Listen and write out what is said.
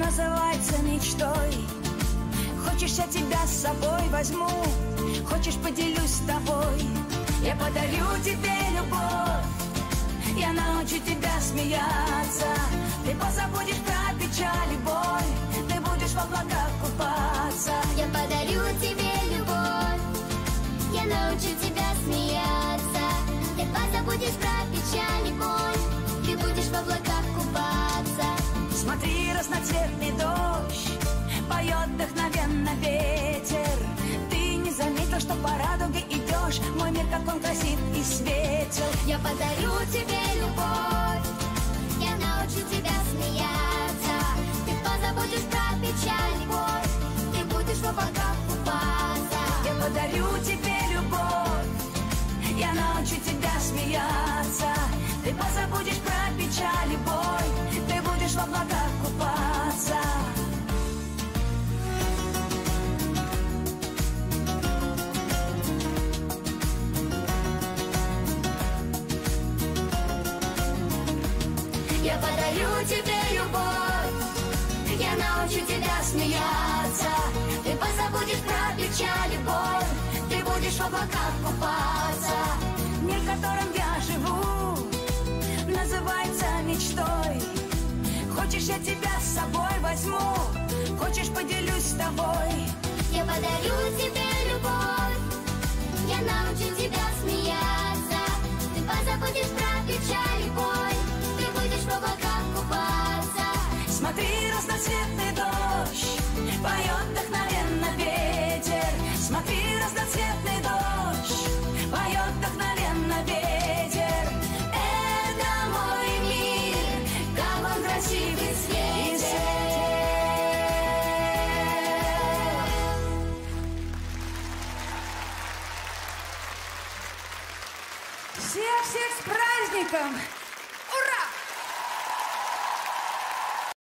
называется мечтой. Хочешь, я тебя с собой возьму? Хочешь, поделюсь с тобой? Я подарю тебе любовь. Я научу тебя смеяться. Ты позабудешь мир, как он красив и светел Я подарю тебе любовь Я подарю тебе любовь. Я научу тебя смеяться. Ты позабудешь про печаль и боль. Ты будешь в облаках купаться. Мир, в котором я живу Называется мечтой. Хочешь, я тебя с собой возьму? Хочешь, поделюсь с тобой? Я подарю тебе Всех-всех с праздником!